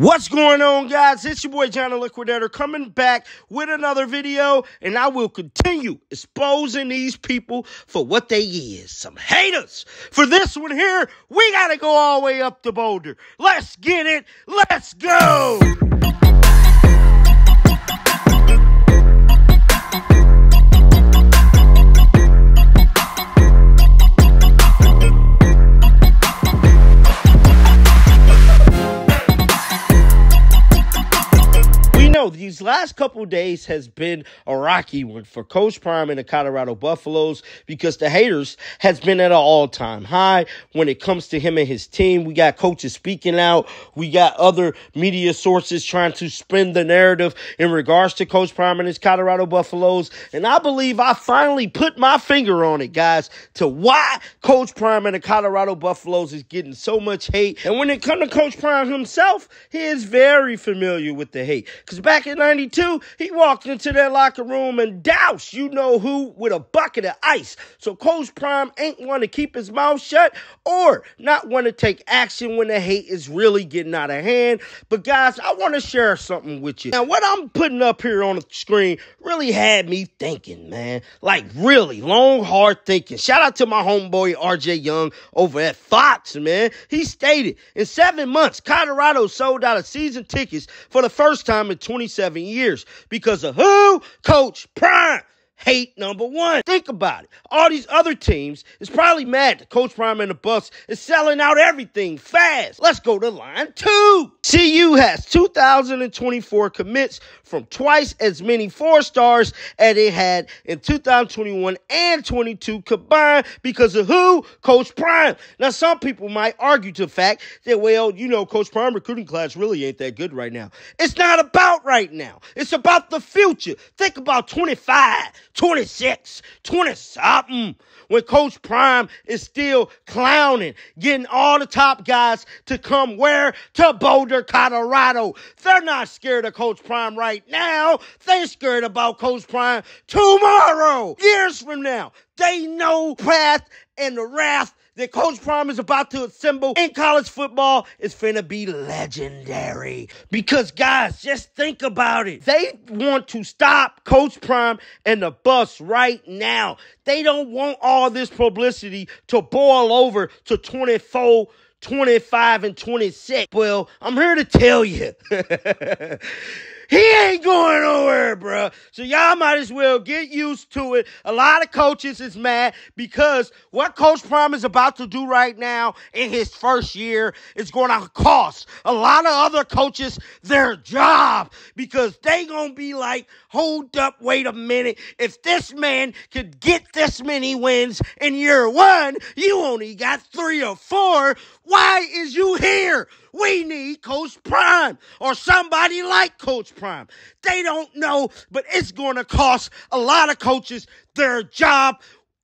What's going on, guys? It's your boy, Johnny Liquidator, coming back with another video, and I will continue exposing these people for what they is, some haters. For this one here, we gotta go all the way up to Boulder. Let's get it. Let's go. These last couple days has been a rocky one for Coach Prime and the Colorado Buffaloes because the haters has been at an all-time high when it comes to him and his team. We got coaches speaking out. We got other media sources trying to spin the narrative in regards to Coach Prime and his Colorado Buffaloes. And I believe I finally put my finger on it, guys, to why Coach Prime and the Colorado Buffaloes is getting so much hate. And when it comes to Coach Prime himself, he is very familiar with the hate. Because back in 92, he walked into that locker room and doused you know who with a bucket of ice. So Coach Prime ain't want to keep his mouth shut or not want to take action when the hate is really getting out of hand. But guys, I want to share something with you. Now, what I'm putting up here on the screen really had me thinking, man. Like really long, hard thinking. Shout out to my homeboy RJ Young over at Fox, man. He stated in seven months, Colorado sold out of season tickets for the first time in 20 27 years because of who? Coach Prime hate number one. Think about it. All these other teams is probably mad that Coach Prime and the Buffs is selling out everything fast. Let's go to line two. CU has 2024 commits from twice as many four stars as it had in 2021 and 22 combined because of who? Coach Prime. Now, some people might argue to the fact that, well, you know, Coach Prime recruiting class really ain't that good right now. It's not about right now. It's about the future. Think about 25, 26, 20 something when Coach Prime is still clowning, getting all the top guys to come where? To Boulder, Colorado. They're not scared of Coach Prime right now. They're scared about Coach Prime tomorrow, years from now. They know path and the wrath that Coach Prime is about to assemble in college football is finna be legendary. Because, guys, just think about it. They want to stop Coach Prime and the Buffs right now. They don't want all this publicity to boil over to 24 25 and 26. Well, I'm here to tell you. He ain't going nowhere, bro. So y'all might as well get used to it. A lot of coaches is mad because what Coach Prime is about to do right now in his first year is going to cost a lot of other coaches their job because they going to be like, hold up, wait a minute. If this man could get this many wins in year one, you only got three or four. Why is you here? We need Coach Prime or somebody like Coach Prime. They don't know, but it's going to cost a lot of coaches their job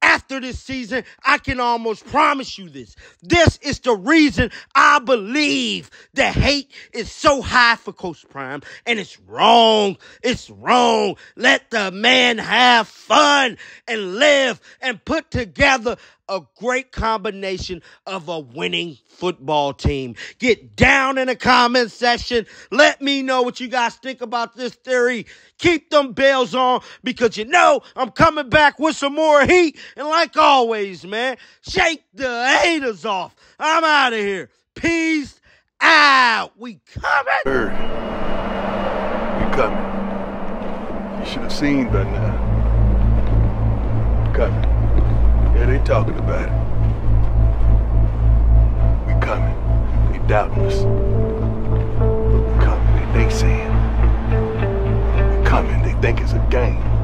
after this season, I can almost promise you this. This is the reason I believe the hate is so high for Coach Prime. And it's wrong. It's wrong. Let the man have fun and live and put together a great combination of a winning football team. Get down in the comment section. Let me know what you guys think about this theory. Keep them bells on because you know I'm coming back with some more heat. And like always, man, shake the haters off. I'm out of here. Peace out. We coming. Bird, we coming. You should have seen by now. Uh, coming. They talking about it. We coming. They doubting us. But we coming. They, they saying. We coming. They think it's a game.